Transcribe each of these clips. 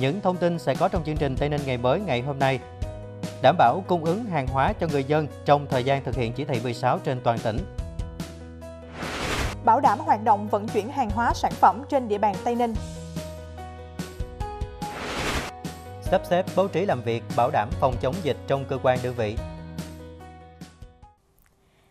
Những thông tin sẽ có trong chương trình Tây Ninh ngày mới ngày hôm nay. Đảm bảo cung ứng hàng hóa cho người dân trong thời gian thực hiện chỉ thị 16 trên toàn tỉnh. Bảo đảm hoạt động vận chuyển hàng hóa sản phẩm trên địa bàn Tây Ninh. Sắp xếp bố trí làm việc bảo đảm phòng chống dịch trong cơ quan đơn vị.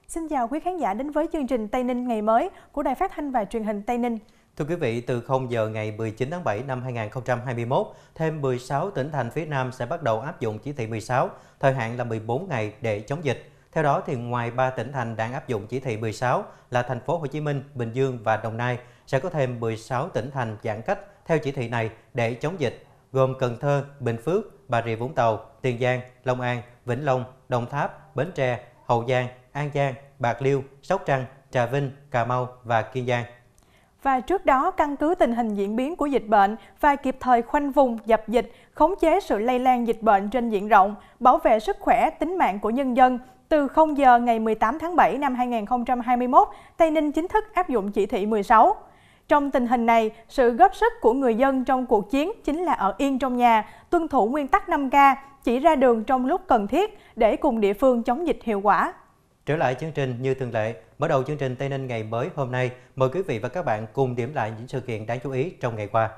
Xin chào quý khán giả đến với chương trình Tây Ninh ngày mới của Đài Phát thanh và Truyền hình Tây Ninh. Thưa quý vị, từ 0 giờ ngày 19 tháng 7 năm 2021, thêm 16 tỉnh thành phía Nam sẽ bắt đầu áp dụng chỉ thị 16, thời hạn là 14 ngày để chống dịch. Theo đó thì ngoài 3 tỉnh thành đang áp dụng chỉ thị 16 là thành phố Hồ Chí Minh, Bình Dương và Đồng Nai sẽ có thêm 16 tỉnh thành giãn cách theo chỉ thị này để chống dịch, gồm Cần Thơ, Bình Phước, Bà Rịa Vũng Tàu, Tiền Giang, Long An, Vĩnh Long, Đồng Tháp, Bến Tre, Hậu Giang, An Giang, Bạc Liêu, Sóc Trăng, Trà Vinh, Cà Mau và Kiên Giang. Và trước đó, căn cứ tình hình diễn biến của dịch bệnh và kịp thời khoanh vùng, dập dịch, khống chế sự lây lan dịch bệnh trên diện rộng, bảo vệ sức khỏe, tính mạng của nhân dân, từ 0 giờ ngày 18 tháng 7 năm 2021, Tây Ninh chính thức áp dụng chỉ thị 16. Trong tình hình này, sự góp sức của người dân trong cuộc chiến chính là ở yên trong nhà, tuân thủ nguyên tắc 5K, chỉ ra đường trong lúc cần thiết để cùng địa phương chống dịch hiệu quả. Trở lại chương trình như thường lệ, mở đầu chương trình Tây Ninh ngày mới hôm nay, mời quý vị và các bạn cùng điểm lại những sự kiện đáng chú ý trong ngày qua.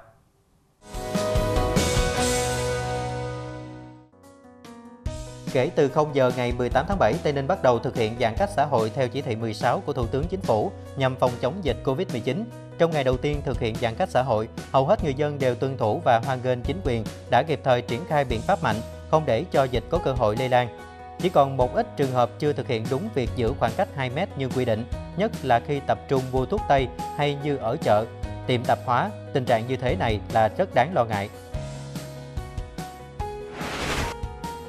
Kể từ 0 giờ ngày 18 tháng 7, Tây Ninh bắt đầu thực hiện giãn cách xã hội theo chỉ thị 16 của Thủ tướng Chính phủ nhằm phòng chống dịch Covid-19. Trong ngày đầu tiên thực hiện giãn cách xã hội, hầu hết người dân đều tuân thủ và hoan nghênh chính quyền đã kịp thời triển khai biện pháp mạnh, không để cho dịch có cơ hội lây lan. Chỉ còn một ít trường hợp chưa thực hiện đúng việc giữ khoảng cách 2 mét như quy định, nhất là khi tập trung mua thuốc tây hay như ở chợ, tiệm tạp hóa. Tình trạng như thế này là rất đáng lo ngại.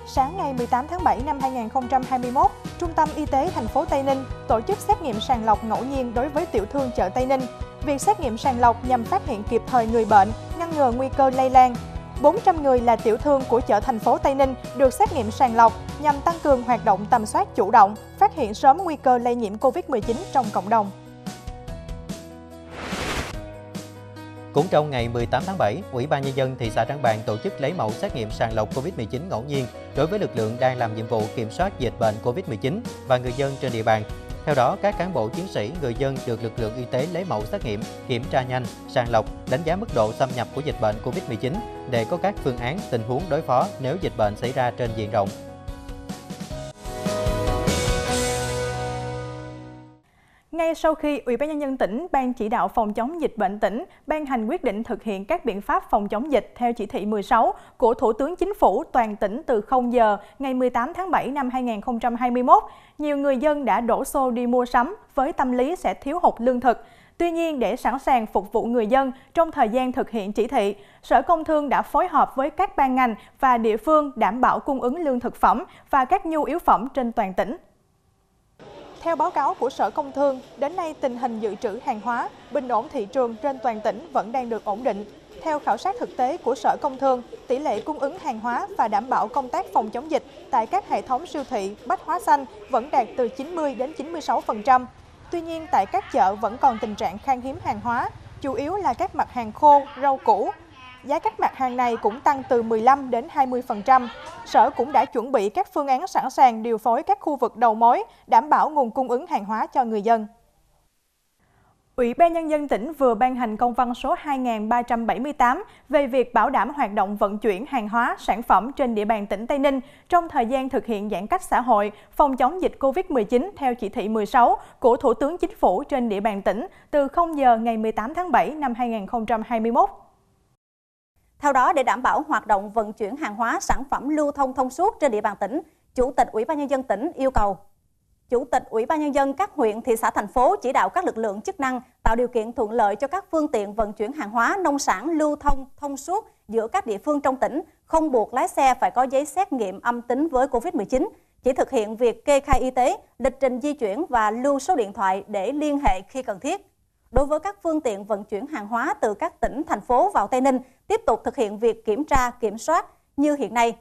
Sáng ngày 18 tháng 7 năm 2021, Trung tâm Y tế thành phố Tây Ninh tổ chức xét nghiệm sàng lọc ngẫu nhiên đối với tiểu thương chợ Tây Ninh. Việc xét nghiệm sàng lọc nhằm phát hiện kịp thời người bệnh, ngăn ngừa nguy cơ lây lan. 400 người là tiểu thương của chợ thành phố Tây Ninh được xét nghiệm sàng lọc nhằm tăng cường hoạt động tầm soát chủ động, phát hiện sớm nguy cơ lây nhiễm COVID-19 trong cộng đồng. Cũng trong ngày 18 tháng 7, Ủy ban Nhân dân thị xã Trảng Bàng tổ chức lấy mẫu xét nghiệm sàng lọc COVID-19 ngẫu nhiên đối với lực lượng đang làm nhiệm vụ kiểm soát dịch bệnh COVID-19 và người dân trên địa bàn. Theo đó, các cán bộ chiến sĩ, người dân được lực lượng y tế lấy mẫu xét nghiệm, kiểm tra nhanh, sàng lọc, đánh giá mức độ xâm nhập của dịch bệnh COVID-19 để có các phương án, tình huống đối phó nếu dịch bệnh xảy ra trên diện rộng. Ngay sau khi Ủy ban nhân dân tỉnh, Ban chỉ đạo phòng chống dịch bệnh tỉnh ban hành quyết định thực hiện các biện pháp phòng chống dịch theo chỉ thị 16 của Thủ tướng Chính phủ toàn tỉnh từ 0 giờ ngày 18 tháng 7 năm 2021, nhiều người dân đã đổ xô đi mua sắm với tâm lý sẽ thiếu hụt lương thực. Tuy nhiên, để sẵn sàng phục vụ người dân trong thời gian thực hiện chỉ thị, Sở Công Thương đã phối hợp với các ban ngành và địa phương đảm bảo cung ứng lương thực phẩm và các nhu yếu phẩm trên toàn tỉnh. Theo báo cáo của Sở Công Thương, đến nay tình hình dự trữ hàng hóa, bình ổn thị trường trên toàn tỉnh vẫn đang được ổn định. Theo khảo sát thực tế của Sở Công Thương, tỷ lệ cung ứng hàng hóa và đảm bảo công tác phòng chống dịch tại các hệ thống siêu thị, bách hóa xanh vẫn đạt từ 90 đến 96%. Tuy nhiên, tại các chợ vẫn còn tình trạng khan hiếm hàng hóa, chủ yếu là các mặt hàng khô, rau củ, giá các mặt hàng này cũng tăng từ 15 đến 20%. Sở cũng đã chuẩn bị các phương án sẵn sàng điều phối các khu vực đầu mối, đảm bảo nguồn cung ứng hàng hóa cho người dân. Ủy ban Nhân dân tỉnh vừa ban hành công văn số 2378 về việc bảo đảm hoạt động vận chuyển hàng hóa, sản phẩm trên địa bàn tỉnh Tây Ninh trong thời gian thực hiện giãn cách xã hội, phòng chống dịch COVID-19 theo chỉ thị 16 của Thủ tướng Chính phủ trên địa bàn tỉnh từ 0 giờ ngày 18 tháng 7 năm 2021. Theo đó, để đảm bảo hoạt động vận chuyển hàng hóa, sản phẩm lưu thông thông suốt trên địa bàn tỉnh, Chủ tịch Ủy ban nhân dân tỉnh yêu cầu Chủ tịch Ủy ban nhân dân các huyện, thị xã, thành phố chỉ đạo các lực lượng chức năng tạo điều kiện thuận lợi cho các phương tiện vận chuyển hàng hóa, nông sản lưu thông thông suốt giữa các địa phương trong tỉnh, không buộc lái xe phải có giấy xét nghiệm âm tính với COVID-19, chỉ thực hiện việc kê khai y tế, lịch trình di chuyển và lưu số điện thoại để liên hệ khi cần thiết. Đối với các phương tiện vận chuyển hàng hóa từ các tỉnh, thành phố vào Tây Ninh, tiếp tục thực hiện việc kiểm tra, kiểm soát như hiện nay.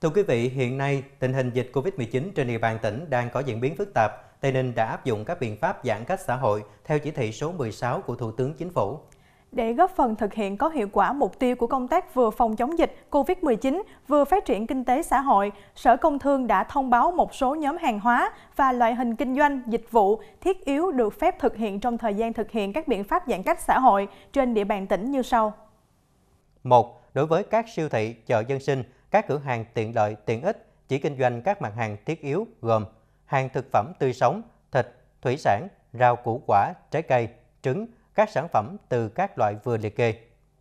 Thưa quý vị, hiện nay tình hình dịch Covid-19 trên địa bàn tỉnh đang có diễn biến phức tạp. Tây Ninh đã áp dụng các biện pháp giãn cách xã hội theo chỉ thị số 16 của Thủ tướng Chính phủ. Để góp phần thực hiện có hiệu quả mục tiêu của công tác vừa phòng chống dịch COVID-19, vừa phát triển kinh tế xã hội, Sở Công Thương đã thông báo một số nhóm hàng hóa và loại hình kinh doanh, dịch vụ thiết yếu được phép thực hiện trong thời gian thực hiện các biện pháp giãn cách xã hội trên địa bàn tỉnh như sau. 1. Đối với các siêu thị, chợ dân sinh, các cửa hàng tiện lợi, tiện ích chỉ kinh doanh các mặt hàng thiết yếu gồm hàng thực phẩm tươi sống, thịt, thủy sản, rau củ quả, trái cây, trứng, các sản phẩm từ các loại vừa liệt kê,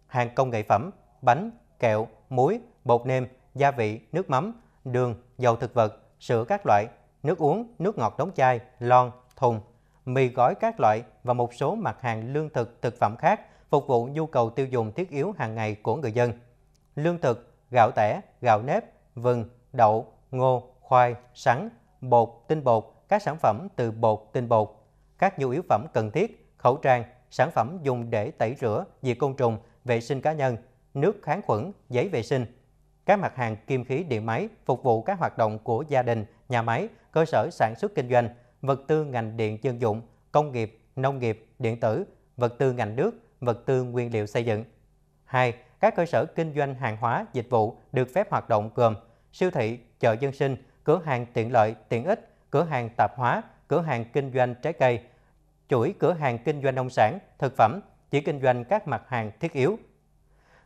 hàng công nghệ phẩm, bánh, kẹo, muối, bột nêm, gia vị, nước mắm, đường, dầu thực vật, sữa các loại, nước uống, nước ngọt đóng chai, lon, thùng, mì gói các loại và một số mặt hàng lương thực, thực phẩm khác phục vụ nhu cầu tiêu dùng thiết yếu hàng ngày của người dân. Lương thực, gạo tẻ, gạo nếp, vừng, đậu, ngô, khoai, sắn, bột, tinh bột, các sản phẩm từ bột, tinh bột, các nhu yếu phẩm cần thiết, khẩu trang, sản phẩm dùng để tẩy rửa, diệt côn trùng, vệ sinh cá nhân, nước kháng khuẩn, giấy vệ sinh, các mặt hàng kim khí điện máy phục vụ các hoạt động của gia đình, nhà máy, cơ sở sản xuất kinh doanh, vật tư ngành điện dân dụng, công nghiệp, nông nghiệp, điện tử, vật tư ngành nước, vật tư nguyên liệu xây dựng. 2. Các cơ sở kinh doanh hàng hóa, dịch vụ được phép hoạt động gồm siêu thị, chợ dân sinh, cửa hàng tiện lợi, tiện ích, cửa hàng tạp hóa, cửa hàng kinh doanh trái cây, chuỗi cửa hàng kinh doanh nông sản, thực phẩm, chỉ kinh doanh các mặt hàng thiết yếu.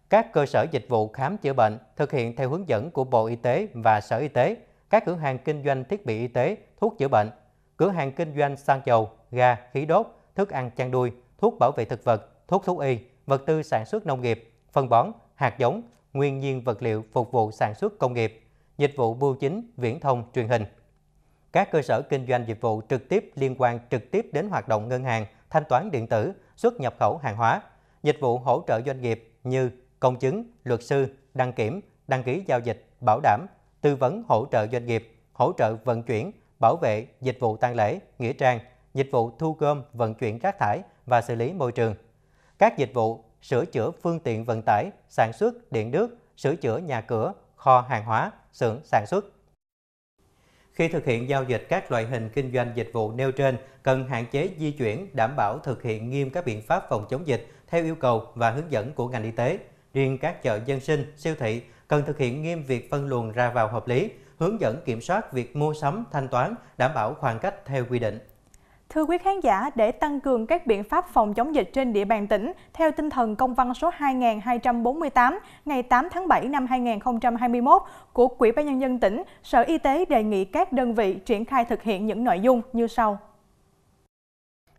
Các cơ sở dịch vụ khám chữa bệnh thực hiện theo hướng dẫn của Bộ Y tế và Sở Y tế, các cửa hàng kinh doanh thiết bị y tế, thuốc chữa bệnh, cửa hàng kinh doanh xăng dầu, ga, khí đốt, thức ăn chăn nuôi, thuốc bảo vệ thực vật, thuốc thú y, vật tư sản xuất nông nghiệp, phân bón, hạt giống, nguyên nhiên vật liệu phục vụ sản xuất công nghiệp, dịch vụ bưu chính, viễn thông, truyền hình các cơ sở kinh doanh dịch vụ trực tiếp liên quan trực tiếp đến hoạt động ngân hàng, thanh toán điện tử, xuất nhập khẩu hàng hóa, dịch vụ hỗ trợ doanh nghiệp như công chứng, luật sư, đăng kiểm, đăng ký giao dịch, bảo đảm, tư vấn hỗ trợ doanh nghiệp, hỗ trợ vận chuyển, bảo vệ, dịch vụ tang lễ, nghĩa trang, dịch vụ thu gom, vận chuyển rác thải và xử lý môi trường. Các dịch vụ sửa chữa phương tiện vận tải, sản xuất điện nước, sửa chữa nhà cửa, kho hàng hóa, xưởng sản xuất, khi thực hiện giao dịch các loại hình kinh doanh dịch vụ nêu trên, cần hạn chế di chuyển, đảm bảo thực hiện nghiêm các biện pháp phòng chống dịch theo yêu cầu và hướng dẫn của ngành y tế. Riêng các chợ dân sinh, siêu thị cần thực hiện nghiêm việc phân luồng ra vào hợp lý, hướng dẫn kiểm soát việc mua sắm, thanh toán, đảm bảo khoảng cách theo quy định. Thưa quý khán giả, để tăng cường các biện pháp phòng chống dịch trên địa bàn tỉnh, theo tinh thần công văn số 2248 ngày 8 tháng 7 năm 2021 của Quỹ ban nhân dân tỉnh, Sở Y tế đề nghị các đơn vị triển khai thực hiện những nội dung như sau.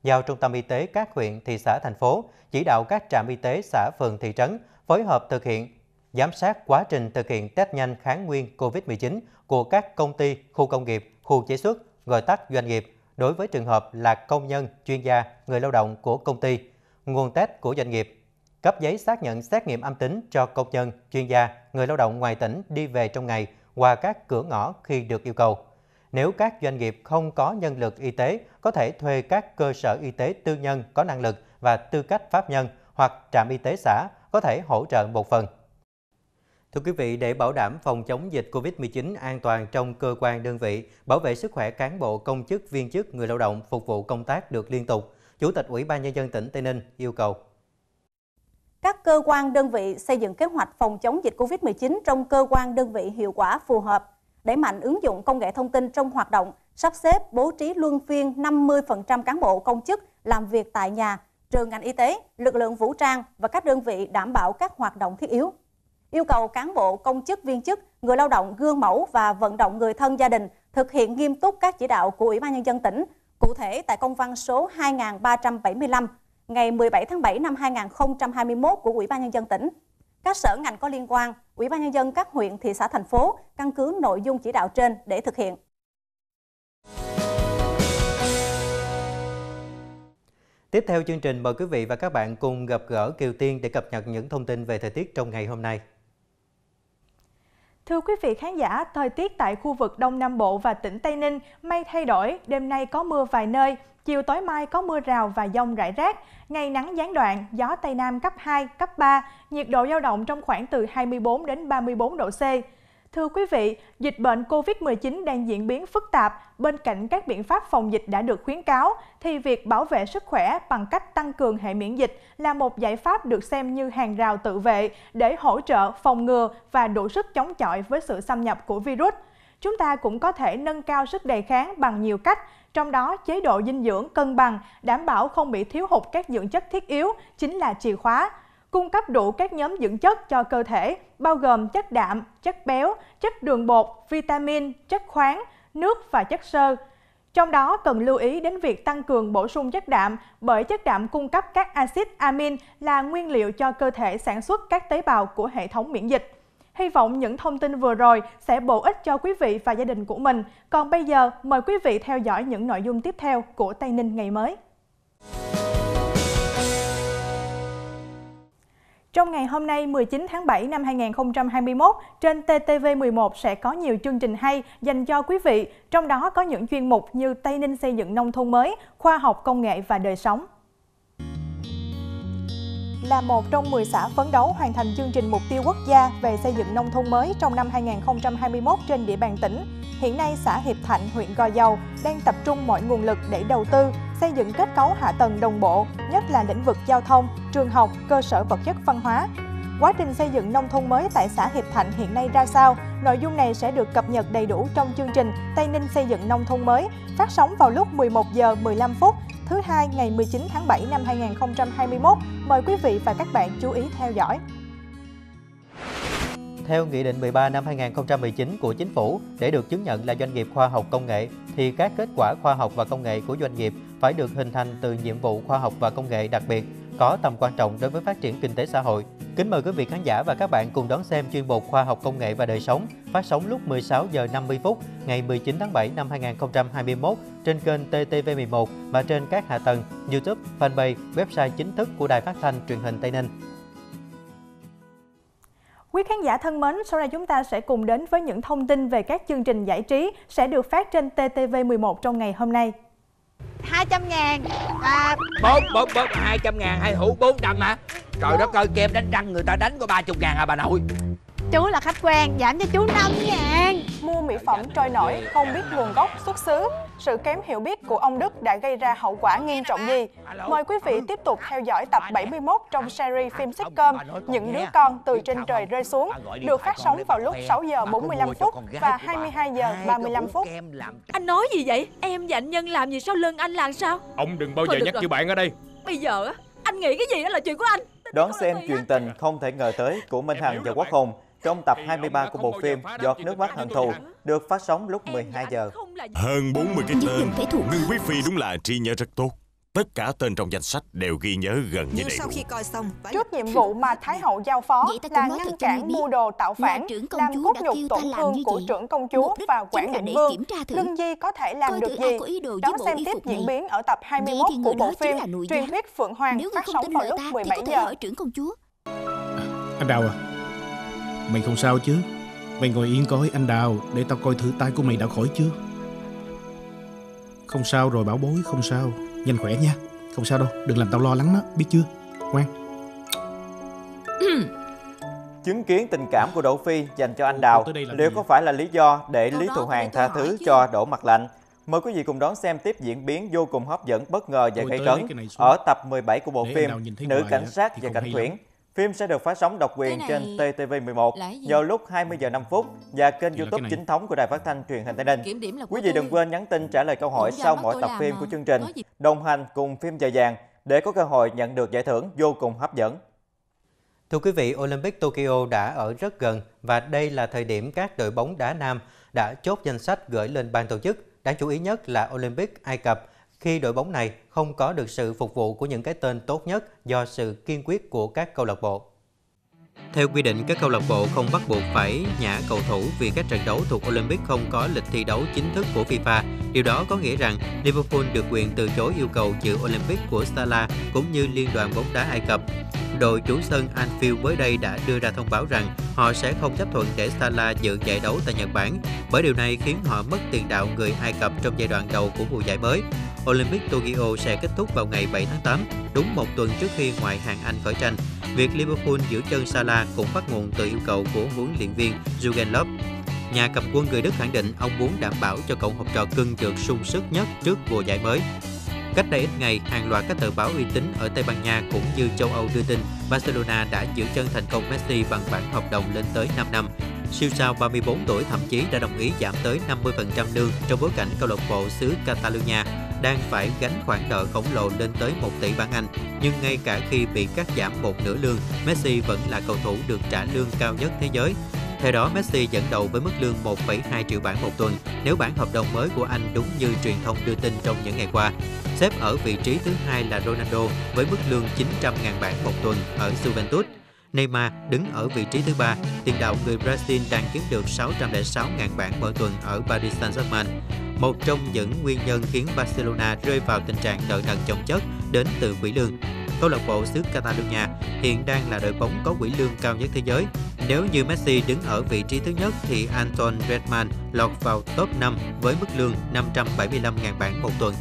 Giao Trung tâm Y tế các huyện, thị xã, thành phố chỉ đạo các trạm y tế xã, phường, thị trấn phối hợp thực hiện giám sát quá trình thực hiện test nhanh kháng nguyên COVID-19 của các công ty, khu công nghiệp, khu chế xuất, gọi tắt doanh nghiệp đối với trường hợp là công nhân, chuyên gia, người lao động của công ty, nguồn test của doanh nghiệp, cấp giấy xác nhận xét nghiệm âm tính cho công nhân, chuyên gia, người lao động ngoài tỉnh đi về trong ngày qua các cửa ngõ khi được yêu cầu. Nếu các doanh nghiệp không có nhân lực y tế, có thể thuê các cơ sở y tế tư nhân có năng lực và tư cách pháp nhân hoặc trạm y tế xã có thể hỗ trợ một phần. Thưa quý vị, để bảo đảm phòng chống dịch COVID-19 an toàn trong cơ quan đơn vị, bảo vệ sức khỏe cán bộ, công chức, viên chức, người lao động phục vụ công tác được liên tục, Chủ tịch Ủy ban Nhân dân tỉnh Tây Ninh yêu cầu. Các cơ quan đơn vị xây dựng kế hoạch phòng chống dịch COVID-19 trong cơ quan đơn vị hiệu quả phù hợp, đẩy mạnh ứng dụng công nghệ thông tin trong hoạt động, sắp xếp bố trí luân phiên 50% cán bộ công chức làm việc tại nhà, trường ngành y tế, lực lượng vũ trang và các đơn vị đảm bảo các hoạt động thiết yếu yêu cầu cán bộ, công chức, viên chức, người lao động gương mẫu và vận động người thân gia đình thực hiện nghiêm túc các chỉ đạo của Ủy ban Nhân dân tỉnh, cụ thể tại công văn số 2375 ngày 17 tháng 7 năm 2021 của Ủy ban Nhân dân tỉnh. Các sở ngành có liên quan, Ủy ban Nhân dân các huyện, thị xã, thành phố căn cứ nội dung chỉ đạo trên để thực hiện. Tiếp theo chương trình mời quý vị và các bạn cùng gặp gỡ Kiều Tiên để cập nhật những thông tin về thời tiết trong ngày hôm nay. Thưa quý vị khán giả, thời tiết tại khu vực Đông Nam Bộ và tỉnh Tây Ninh mây thay đổi, đêm nay có mưa vài nơi, chiều tối mai có mưa rào và dông rải rác, ngày nắng gián đoạn, gió Tây Nam cấp 2, cấp 3, nhiệt độ dao động trong khoảng từ 24 đến 34 độ C. Thưa quý vị, dịch bệnh COVID-19 đang diễn biến phức tạp. Bên cạnh các biện pháp phòng dịch đã được khuyến cáo, thì việc bảo vệ sức khỏe bằng cách tăng cường hệ miễn dịch là một giải pháp được xem như hàng rào tự vệ để hỗ trợ phòng ngừa và đủ sức chống chọi với sự xâm nhập của virus. Chúng ta cũng có thể nâng cao sức đề kháng bằng nhiều cách, trong đó chế độ dinh dưỡng cân bằng, đảm bảo không bị thiếu hụt các dưỡng chất thiết yếu chính là chìa khóa cung cấp đủ các nhóm dưỡng chất cho cơ thể, bao gồm chất đạm, chất béo, chất đường bột, vitamin, chất khoáng, nước và chất xơ. Trong đó cần lưu ý đến việc tăng cường bổ sung chất đạm bởi chất đạm cung cấp các axit amin là nguyên liệu cho cơ thể sản xuất các tế bào của hệ thống miễn dịch. Hy vọng những thông tin vừa rồi sẽ bổ ích cho quý vị và gia đình của mình. Còn bây giờ, mời quý vị theo dõi những nội dung tiếp theo của Tây Ninh ngày mới. Trong ngày hôm nay 19 tháng 7 năm 2021, trên TTV11 sẽ có nhiều chương trình hay dành cho quý vị, trong đó có những chuyên mục như Tây Ninh xây dựng nông thôn mới, khoa học công nghệ và đời sống. Là một trong 10 xã phấn đấu hoàn thành chương trình mục tiêu quốc gia về xây dựng nông thôn mới trong năm 2021 trên địa bàn tỉnh, hiện nay xã Hiệp Thạnh, huyện Gò Dầu đang tập trung mọi nguồn lực để đầu tư, xây dựng kết cấu hạ tầng đồng bộ, nhất là lĩnh vực giao thông, trường học, cơ sở vật chất văn hóa. Quá trình xây dựng nông thôn mới tại xã Hiệp Thạnh hiện nay ra sao? Nội dung này sẽ được cập nhật đầy đủ trong chương trình Tây Ninh xây dựng nông thôn mới, phát sóng vào lúc 11 giờ 15 phút thứ hai ngày 19 tháng 7 năm 2021. Mời quý vị và các bạn chú ý theo dõi. Theo Nghị định 13 năm 2019 của Chính phủ, để được chứng nhận là doanh nghiệp khoa học công nghệ, thì các kết quả khoa học và công nghệ của doanh nghiệp phải được hình thành từ nhiệm vụ khoa học và công nghệ đặc biệt, có tầm quan trọng đối với phát triển kinh tế xã hội. Kính mời quý vị khán giả và các bạn cùng đón xem chuyên mục Khoa học công nghệ và đời sống phát sóng lúc 16 giờ 50 phút ngày 19 tháng 7 năm 2021 trên kênh TTV11 và trên các hạ tầng YouTube, fanpage, website chính thức của Đài Phát thanh Truyền hình Tây Ninh. Quý khán giả thân mến, sau đây chúng ta sẽ cùng đến với những thông tin về các chương trình giải trí sẽ được phát trên TTV11 trong ngày hôm nay. 200 ngàn. À, bốn bốn bốn hai trăm ngàn hai hũ bốn trăm hả? Trời đất ơi kem đánh răng người ta đánh có ba chục ngàn à bà nội. Chú là khách quen, giảm cho chú 5 ngàn. Mua mỹ phẩm trôi nổi, không biết nguồn gốc, xuất xứ. Sự kém hiểu biết của ông Đức đã gây ra hậu quả nghiêm trọng gì? Mời quý vị tiếp tục theo dõi tập 71 trong series phim sitcom Những đứa con từ trên trời rơi xuống Được phát sóng vào lúc 6 giờ 45 phút và 22 giờ 35 phút. Anh nói gì vậy? Em và anh Nhân làm gì sau lưng anh làm sao? Ông đừng bao giờ nhắc chữ bạn ở đây. Bây giờ anh nghĩ cái gì đó là chuyện của anh? Đón xem chuyện tình không thể ngờ tới của Minh Hằng và Quốc Hùng trong tập 23 của bộ phim Giọt nước mắt hận thù được phát sóng lúc 12 giờ. Hơn 40 cái tên, nhưng quý phi đúng là trí nhớ rất tốt. Tất cả tên trong danh sách đều ghi nhớ gần như đầy sau khi coi xong Trước nhiệm vụ mà Thái hậu giao phó là ngăn cản mua đồ tạo phản, làm cốt nhục tổn thương của trưởng công chúa và quản định vương. Lương Di có thể làm được gì? Đón xem tiếp diễn biến ở tập 21 của bộ phim Truyền thuyết Phượng Hoàng phát sóng vào lúc 17 giờ. Anh Đào à, Mày không sao chứ? Mày ngồi yên coi anh Đào Để tao coi thử tay của mày đã khỏi chưa? Không sao rồi bảo bối Không sao. Nhanh khỏe nha. Không sao đâu Đừng làm tao lo lắng đó Biết chưa? Ngoan. Chứng kiến tình cảm của Đỗ Phi dành cho anh Đào liệu có phải là lý do để Lý Thụ Hoàng tha thứ cho Đỗ Mặt Lạnh? Mời quý vị cùng đón xem tiếp diễn biến vô cùng hấp dẫn bất ngờ và gây cấn ở tập 17 của bộ phim Nữ Cảnh sát và Cảnh Khuyển. Phim sẽ được phát sóng độc quyền trên TTV11 vào lúc 20 giờ 5 phút và kênh YouTube chính thống của Đài Phát thanh Truyền hình Tây Ninh. Quý vị đừng quên nhắn tin trả lời câu hỏi sau mỗi tập phim của chương trình, đồng hành cùng phim giờ vàng để có cơ hội nhận được giải thưởng vô cùng hấp dẫn. Thưa quý vị, Olympic Tokyo đã ở rất gần và đây là thời điểm các đội bóng đá nam đã chốt danh sách gửi lên ban tổ chức. Đáng chú ý nhất là Olympic Ai Cập khi đội bóng này không có được sự phục vụ của những cái tên tốt nhất do sự kiên quyết của các câu lạc bộ. Theo quy định, các câu lạc bộ không bắt buộc phải nhả cầu thủ vì các trận đấu thuộc Olympic không có lịch thi đấu chính thức của FIFA. Điều đó có nghĩa rằng Liverpool được quyền từ chối yêu cầu dự Olympic của Salah cũng như Liên đoàn bóng đá Ai Cập. Đội chủ sân Anfield mới đây đã đưa ra thông báo rằng họ sẽ không chấp thuận để Salah dự giải đấu tại Nhật Bản, bởi điều này khiến họ mất tiền đạo người Ai Cập trong giai đoạn đầu của mùa giải mới. Olympic Tokyo sẽ kết thúc vào ngày 7 tháng 8, đúng một tuần trước khi ngoại hạng Anh khởi tranh. Việc Liverpool giữ chân Salah cũng bắt nguồn từ yêu cầu của huấn luyện viên Jurgen Klopp nhà cầm quân người Đức khẳng định ông muốn đảm bảo cho cậu học trò cưng được sung sức nhất trước mùa giải mới. Cách đây ít ngày, hàng loạt các tờ báo uy tín ở Tây Ban Nha cũng như châu Âu đưa tin Barcelona đã giữ chân thành công Messi bằng bản hợp đồng lên tới 5 năm. Siêu sao 34 tuổi thậm chí đã đồng ý giảm tới 50% lương trong bối cảnh câu lạc bộ xứ Catalonia đang phải gánh khoản nợ khổng lồ lên tới 1 tỷ bảng Anh. Nhưng ngay cả khi bị cắt giảm một nửa lương, Messi vẫn là cầu thủ được trả lương cao nhất thế giới. Theo đó, Messi dẫn đầu với mức lương 1,2 triệu bảng một tuần nếu bản hợp đồng mới của anh đúng như truyền thông đưa tin trong những ngày qua. Xếp ở vị trí thứ hai là Ronaldo với mức lương 900.000 bảng một tuần ở Juventus. Neymar đứng ở vị trí thứ ba, tiền đạo người Brazil đang kiếm được 606.000 bảng mỗi tuần ở Paris Saint-Germain. Một trong những nguyên nhân khiến Barcelona rơi vào tình trạng nợ nần chồng chất đến từ quỹ lương. Câu lạc bộ xứ Catalonia hiện đang là đội bóng có quỹ lương cao nhất thế giới. Nếu như Messi đứng ở vị trí thứ nhất thì Anton Redman lọt vào top 5 với mức lương 575.000 bảng một tuần.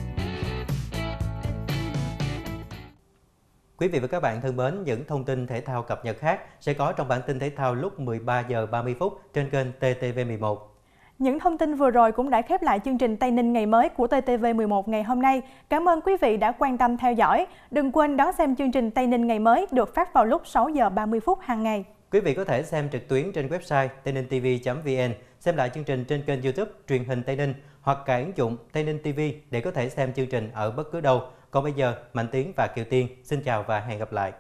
Quý vị và các bạn thân mến, những thông tin thể thao cập nhật khác sẽ có trong bản tin thể thao lúc 13 giờ 30 phút trên kênh TTV11. Những thông tin vừa rồi cũng đã khép lại chương trình Tây Ninh ngày mới của TTV11 ngày hôm nay. Cảm ơn quý vị đã quan tâm theo dõi. Đừng quên đón xem chương trình Tây Ninh ngày mới được phát vào lúc 6 giờ 30 phút hàng ngày. Quý vị có thể xem trực tuyến trên website tây ninh tv.vn, xem lại chương trình trên kênh YouTube truyền hình Tây Ninh hoặc cả ứng dụng Tây Ninh TV để có thể xem chương trình ở bất cứ đâu. Còn bây giờ, Mạnh Tiến và Kiều Tiên xin chào và hẹn gặp lại.